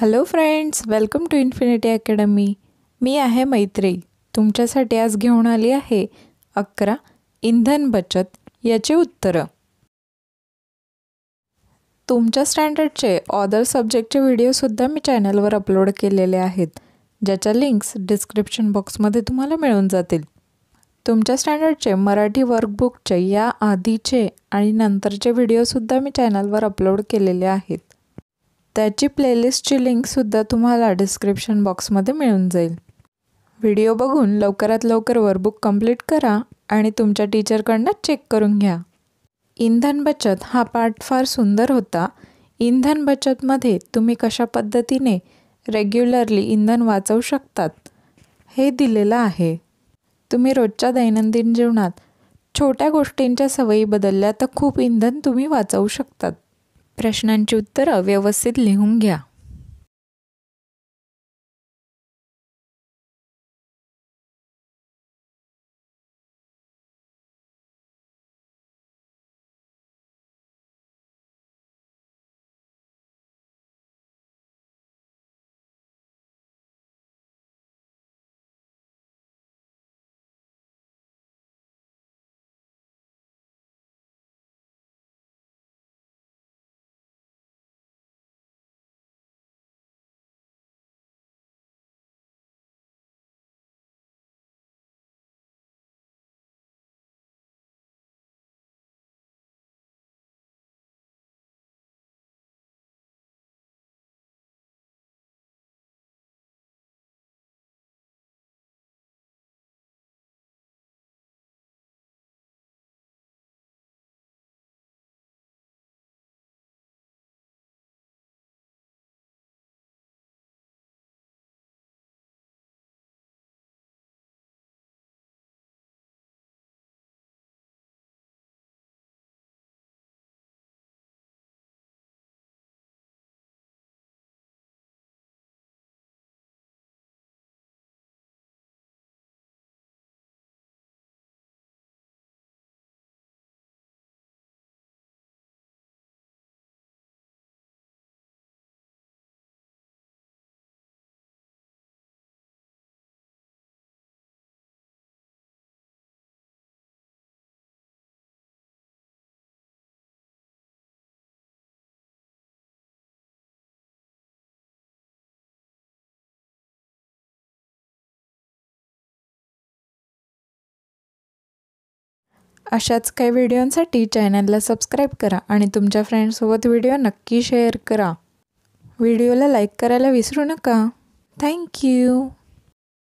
Hello friends welcome to infinity academy मी आहे मैत्री. तुमच्यासाठी आज घेऊन आली आहे अकरा इंधन बचत याची उत्तरं. तुमच्या स्टँडर्डचे ऑदर सब्जेक्टचे व्हिडिओसुद्धा मी चॅनलवर अपलोड केलेले आहेत ज्याच्या लिंक्स डिस्क्रिप्शन बॉक्समध्ये तुम्हाला मिळून जातील. तुमच्या स्टँडर्डचे मराठी वर्कबुकचे या आधीचे आणि नंतरचे व्हिडिओसुद्धा मी चॅनलवर अपलोड केलेले आहेत. त्याची प्लेलिस्टची लिंकसुद्धा तुम्हाला डिस्क्रिप्शन बॉक्समध्ये मिळून जाईल. व्हिडिओ बघून लवकरात लवकर वर्कबुक कंप्लीट करा आणि तुमच्या टीचरकडनं चेक करून घ्या. इंधन बचत हा पाठ फार सुंदर होता. इंधन बचतमध्ये तुम्ही कशा पद्धतीने रेग्युलरली इंधन वाचवू शकतात हे दिलेलं आहे. तुम्ही रोजच्या दैनंदिन जीवनात छोट्या गोष्टींच्या सवयी बदलल्या तर खूप इंधन तुम्ही वाचवू शकतात. प्रश्नांची उत्तरं व्यवस्थित लिहून घ्या. अशाच काही व्हिडिओंसाठी चॅनलला सबस्क्राईब करा आणि तुमच्या फ्रेंड्ससोबत व्हिडिओ नक्की शेअर करा. व्हिडिओला लाईक करायला विसरू नका. थँक्यू